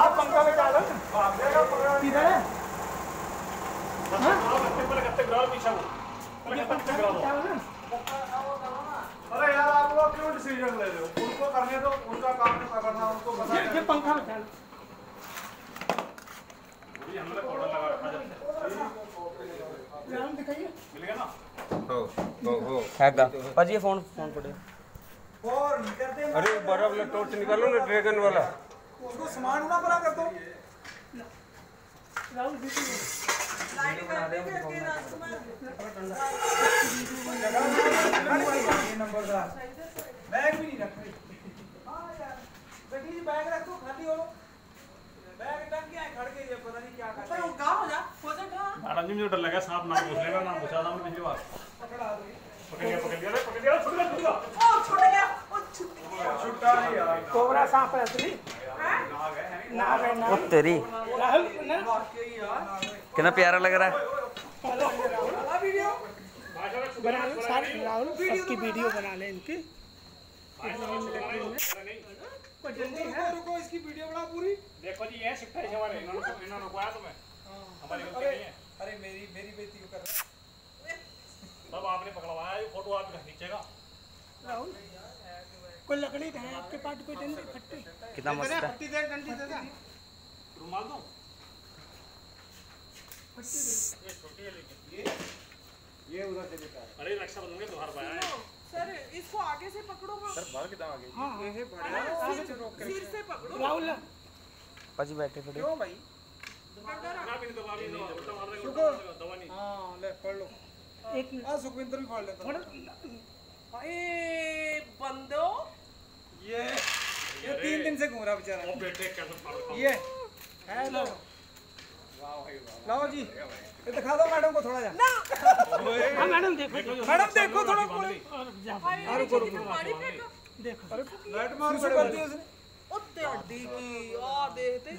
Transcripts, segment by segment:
आप पंखा में डालो किधर है अरे यार आप लोग क्यों डिसीज़न ले रहे हो। उनको करने दो उनका काम नहीं पकड़ना उनको बता ये पंखा में डालो हमने कॉर्डर लगा रखा जब दिखाइए मिल गया ना हो हो। हो हैक दा पाजी फ़ोन फ़ोन पड़े अरे बड़ा वाला टॉर्च निकालो ना ड्रैगन वाला? उसको सामान ना बना कर दो। बैग भी नहीं रख रही हाँ यार बेटी जी बैग रख दो खाली हो। बैग टंग के खड़ के ये पता नहीं क्या करते हैं। मैडम जी मुझे डर लगा सांप ना घुस लेगा ना घुसा था पिछली बार पकड़ा दो। पकड़ लिया पकड़ लिया अरे पकड़ लिया छुट गया छुट गया छुट्टा नहीं यार कोबरा सांप है असली ना ओ तेरी कितना प्यारा लग रहा है। बना लो सारे राहुल सबकी वीडियो बना ले इनकी। जल्दी है रुको इसकी वीडियो बना पूरी देखो जी ये सिक्का है हमारे। इन्होंने इन्होंने रुकवाया तुम्हें। हमारी गलती अरे नहीं है। अरे मेरी मेरी बेइज्जती क्यों कर हो आपने पकड़वाया ये फ़ोटो आप खींचेगा राहुल कोई लकड़ी है आपके पास कोई डंडी फट्टी। कितना मस्त है। फट्टी दे डंडी दे दे। रुमाल दो? ये छोटी है लेकिन। ये उधर से अरे रक्षाबंधन के त्योहार पाया है सर इसको आगे से पकड़ो हाँ। हाँ हाँ। सिर सिर से पकड़ो। राहुल। भाजी बैठे पड़े क्यों भाई? ना भी नहीं दबा भी नहीं। उल्टा मार देगा दवा नहीं। हाँ ले पढ़ लो। एक मिनट। हाँ सुखविंदर भी पढ़ लेता ए बंदो ये ये तीन दिन से घूम रहा बेचारा। वो बेटे कैसे पकड़ ये है लो लाओ जी। ये दिखा दो मैडम को थोड़ा जा हाँ मैडम देखो। मैडम देखो थोड़ा और जा। हाय रुको रुको पानी फेंको देखो। लाइट मार कर दी उसने उत्ते हड्डी की आ देते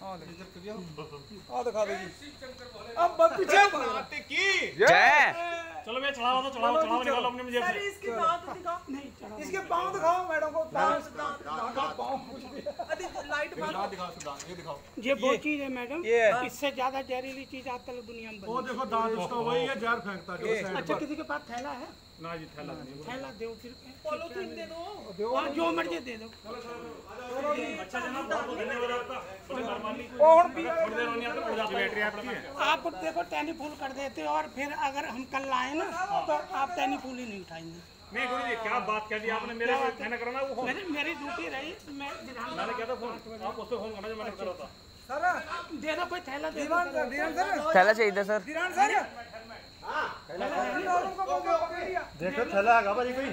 हाँ आ दिखा दो जी। अब पीछे बनाते की। जय। चलो भैया चढ़ावा तो चढ़ावा चढ़ावा निकालो अपने मुझे। इसके इसकी तो दिखाओ। नहीं चढ़ा इसके पाँव दिखाओ मैडम को पाँव पाँव ये वो चीज़ है मैडम। ये इससे ज़्यादा जहरीली चीज़ आज तक दुनिया में देखो दांत उसका वही है जहर फेंकता है। अच्छा किसी के पास थैला है? ना जी थैला नहीं थैला दो फिर। पॉलीथीन दे दो। हाँ, जो मर्ज़ी दे दो। अच्छा जनाब बहुत धन्यवाद आपका। और भी है। आप देखो टैनी फूल कर देते और फिर अगर हम कल लाए ना तो आप टैनी फूल ही नहीं उठाएँगे। नहीं गुरु जी क्या बात कह दी आपने मेरे मैंने करा ना वो फ़ोन मेरी मेरी ड्यूटी रही मैं विधान मैंने किया था फ़ोन आप उससे फ़ोन करना जो मैंने करा था। सर दे दो कोई थैला दे दीवान सर दीवान सर। थैला चाहिए था सर। दीवान सर। पकड़ देखो थैला आगा भाई कोई।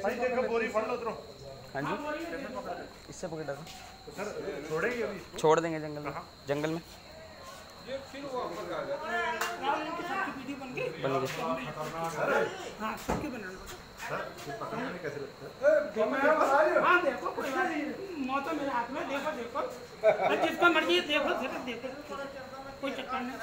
भाई देखो बोरी फड़ लो उतरो हाँ जी। इससे पकड़ा था? सर छोड़ेंगे अभी छोड़ देंगे जंगल में। जंगल में। राहुल इनकी सबकी वीडियो बन गई? बन गए हाँ। सबकी बना लो मैं बता रही हूँ? हाँ देखो कोई बात नहीं। मौत मेरे हाथ में देखो देखो। जिसका मर्ज़ी देखो सिर्फ़ देखो। कोई चक्कर नहीं।